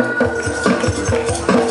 すいません。